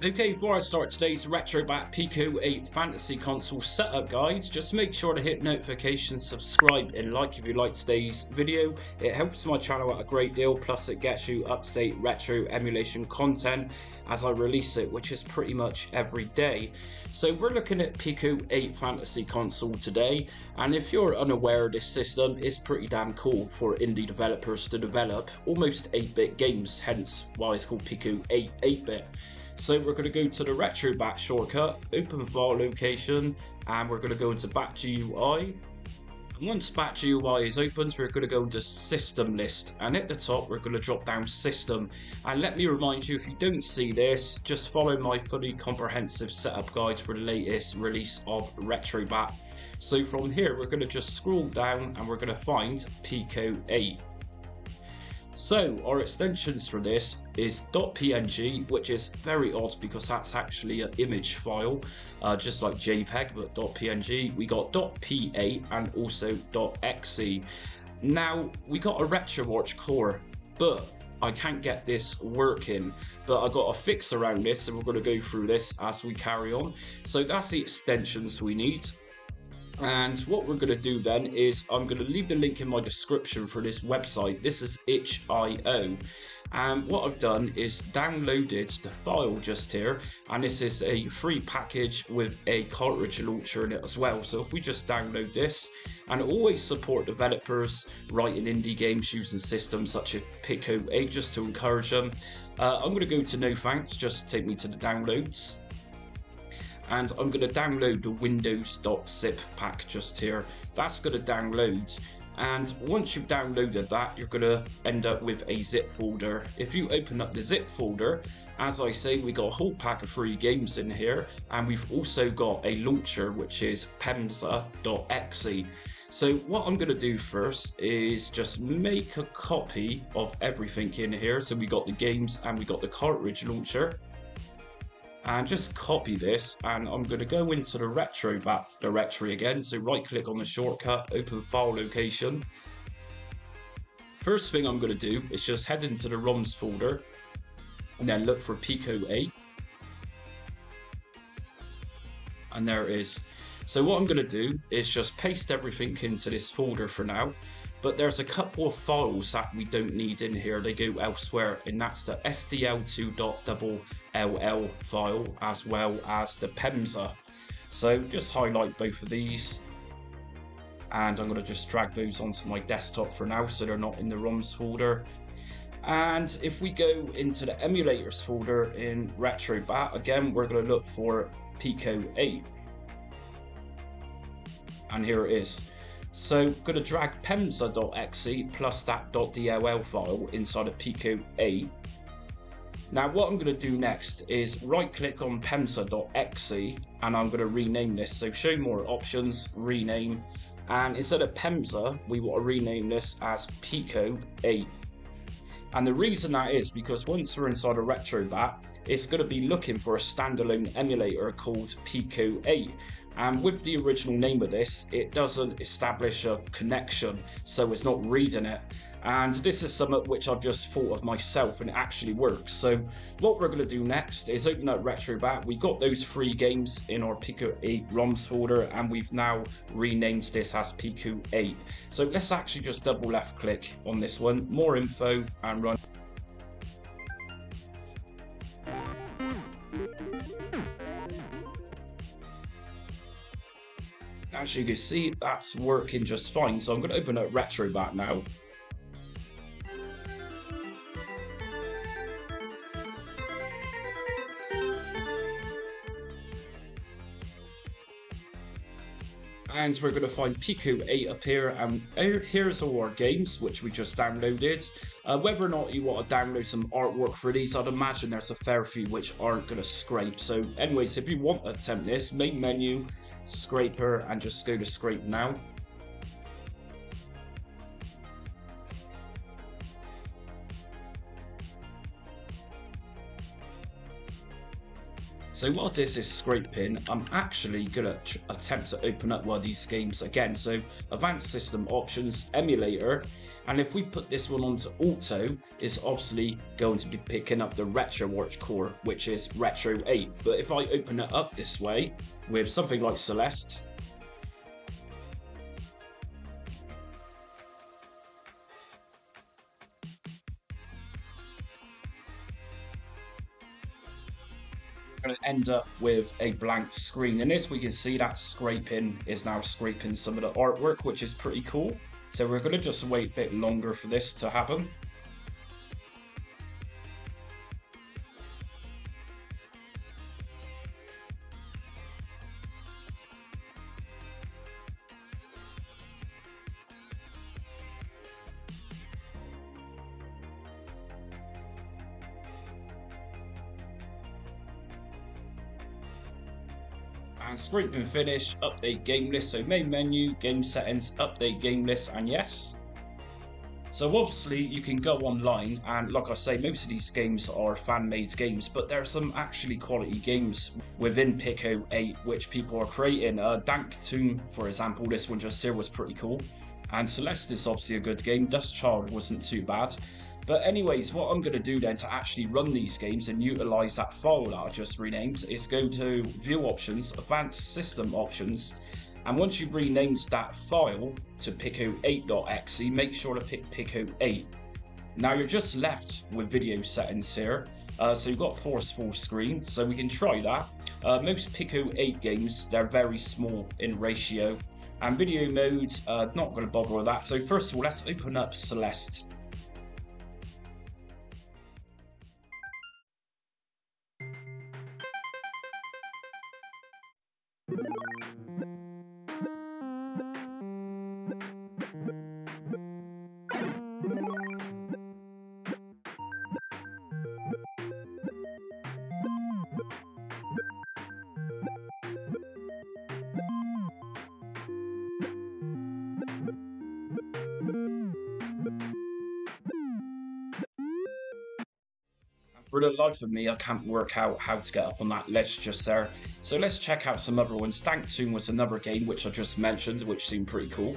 Okay, before I start today's RetroBat Pico 8 Fantasy Console setup guides, just make sure to hit notifications, subscribe and like if you like today's video. It helps my channel out a great deal, plus it gets you up-to-date retro emulation content as I release it, which is pretty much every day. So we're looking at Pico 8 Fantasy Console today, and if you're unaware, of this system it's pretty damn cool for indie developers to develop almost 8-bit games, hence why it's called Pico 8 8-bit. So we're going to go to the RetroBat shortcut, open file location, and we're going to go into Bat GUI. And once Bat GUI is opened, we're going to go into System List, and at the top we're going to drop down System. And let me remind you, if you don't see this, just follow my fully comprehensive setup guide for the latest release of RetroBat. So from here, we're going to just scroll down and we're going to find Pico 8. So our extensions for this is .png, which is very odd because that's actually an image file, uh, just like JPEG, but .png. We got .p8 and also .exe. Now we got a RetroArch core, but I can't get this working. But I got a fix around this, and we're going to go through this as we carry on. So that's the extensions we need. And what we're going to do then is I'm going to leave the link in my description for this website. This is itch.io. And what I've done is downloaded the file just here. And this is a free package with a cartridge launcher in it as well. So if we just download this and always support developers writing indie games using systems such as Pico 8 just to encourage them. Uh, I'm going to go to no thanks, just take me to the downloads and I'm going to download the windows.zip pack just here. That's going to download and once you've downloaded that you're going to end up with a zip folder. If you open up the zip folder, as I say we got a whole pack of free games in here and we've also got a launcher which is pemsa.exe. So what I'm going to do first is just make a copy of everything in here. So we got the games and we got the cartridge launcher and just copy this and I'm going to go into the RetroBat directory again. So right click on the shortcut open file location. First thing I'm going to do is just head into the ROMs folder and then look for Pico 8 and there it is. So what I'm going to do is just paste everything into this folder for now but there's a couple of files that we don't need in here. They go elsewhere and that's the sdl2.dll file as well as the PEMSA. So just highlight both of these. And I'm going to just drag those onto my desktop for now so they're not in the ROMs folder. And if we go into the emulators folder in RetroBat again we're going to look for Pico 8 and here it is. So I'm going to drag pemsa.exe plus that .dll file inside of Pico 8. Now what I'm going to do next is right click on pemsa.exe and I'm going to rename this. So show more options, rename, and instead of Pemsa, we want to rename this as Pico 8. And the reason that is because once we're inside a RetroBat, it's going to be looking for a standalone emulator called Pico 8. And with the original name of this, it doesn't establish a connection, so it's not reading it. And this is something which I've just thought of myself and it actually works. So what we're going to do next is open up RetroBat. We got those three games in our Pico 8 ROMs folder and we've now renamed this as Pico 8. So let's actually just double left click on this one, more info and run. as you can see, that's working just fine. So I'm going to open up RetroBat now. And we're going to find Pico 8 up here and here's all our games which we just downloaded uh, whether or not you want to download some artwork for these I'd imagine there's a fair few which aren't going to scrape so anyways if you want to attempt this main menu scraper and just go to scrape now. So while this is scraping, I'm actually going to attempt to open up one of these games again. So advanced system options, emulator, and if we put this one onto auto, it's obviously going to be picking up the RetroArch core, which is Retro 8. But if I open it up this way with something like Celeste, going to end up with a blank screen. In this, we can see that scraping is now scraping some of the artwork, which is pretty cool. So we're going to just wait a bit longer for this to happen. And scraping finish, update game list. So main menu, game settings, update game list, and yes. So obviously you can go online and like I say, most of these games are fan-made games, but there are some actually quality games within Pico 8 which people are creating. Uh, Dank Tomb, for example, this one just here was pretty cool. And Celeste is obviously a good game. Dust Child wasn't too bad. But anyways, what I'm going to do then to actually run these games and utilize that file that I just renamed is go to View Options, Advanced System Options, and once you've renamed that file to pico8.exe, make sure to pick Pico 8. Now you're just left with video settings here. Uh, so you've got force full screen, so we can try that. Uh, most Pico 8 games, they're very small in ratio. And video mode, uh, not going to bother with that. So first of all, let's open up Celeste. Thank you. For the life of me, I can't work out how to get up on that ledge just there. So let's check out some other ones. Dank Tomb was another game which I just mentioned, which seemed pretty cool.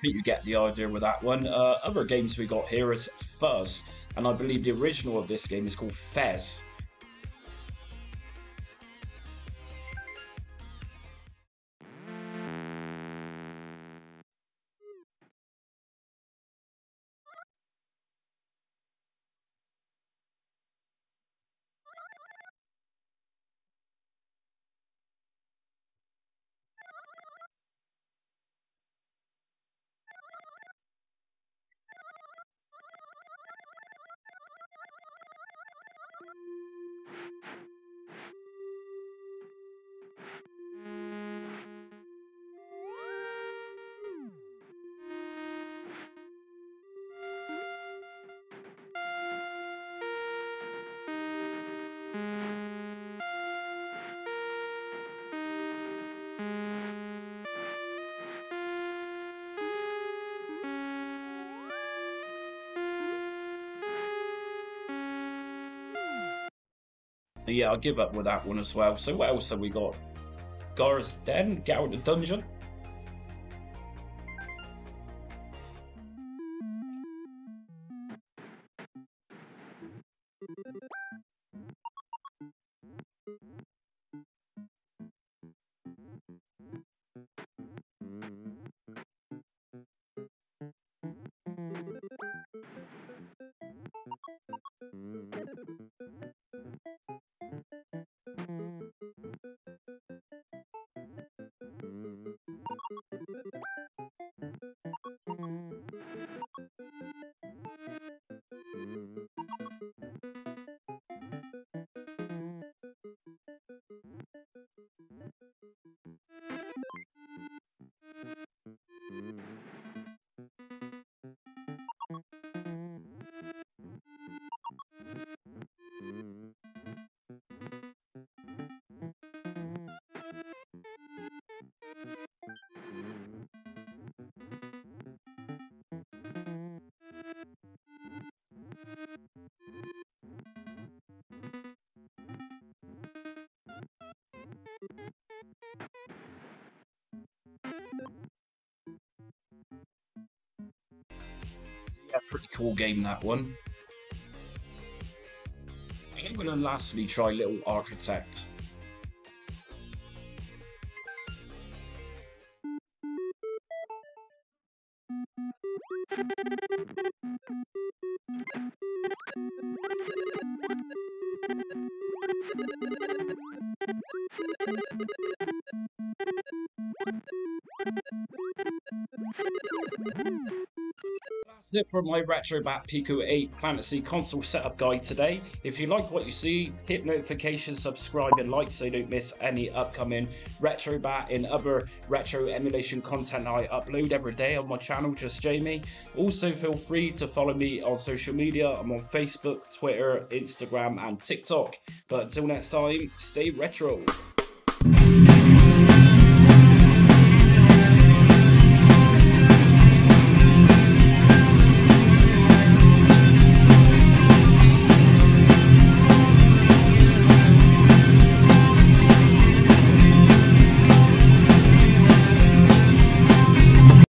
Think you get the idea with that one. Uh, other games we got here is Fuzz, and I believe the original of this game is called Fez. Yeah, I'll give up with that one as well. So what else have we got? Gar's Den, Garrett the Dungeon. Yeah, pretty cool game that one. I'm gonna lastly try Little Architect. That's it for my RetroBat Pico 8 Fantasy Console setup guide today. If you like what you see, hit notification, subscribe and like so you don't miss any upcoming RetroBat and other retro emulation content I upload every day on my channel, just Jamie. Also feel free to follow me on social media. I'm on Facebook, Twitter, Instagram and TikTok. But until next time, stay retro.